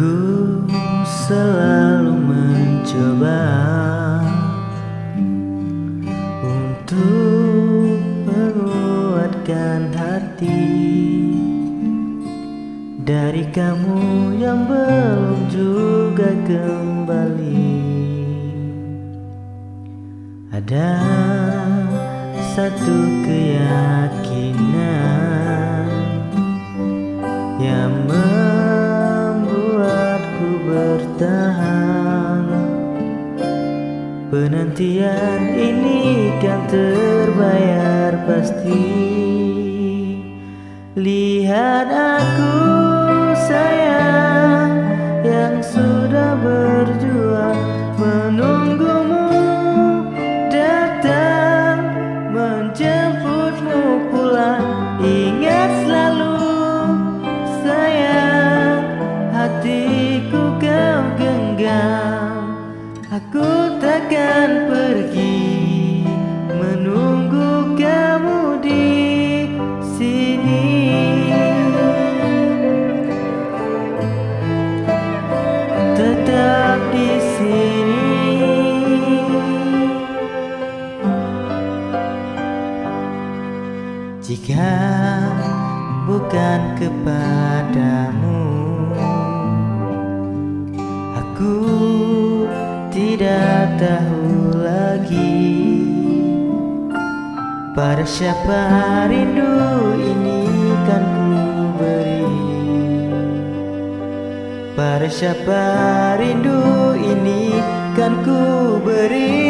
Aku selalu mencoba Untuk menguatkan hati Dari kamu yang belum juga kembali. Ada satu keyakinan Penantian ini kan terbayar pasti. Lihat Jika bukan kepadamu tidak tahu lagi Pada siapa rindu ini kan ku beri. Pada siapa rindu ini kan ku beri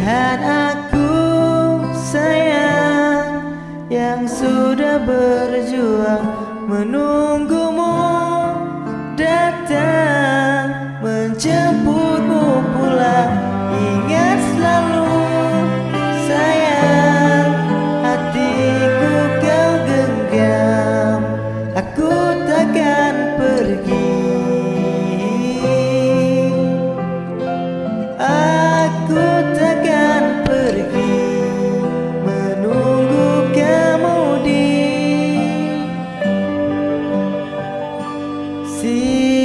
lihat aku sayang yang sudah berjuang menunggumu datang menjemputmu pulang. Ingat selalu viver.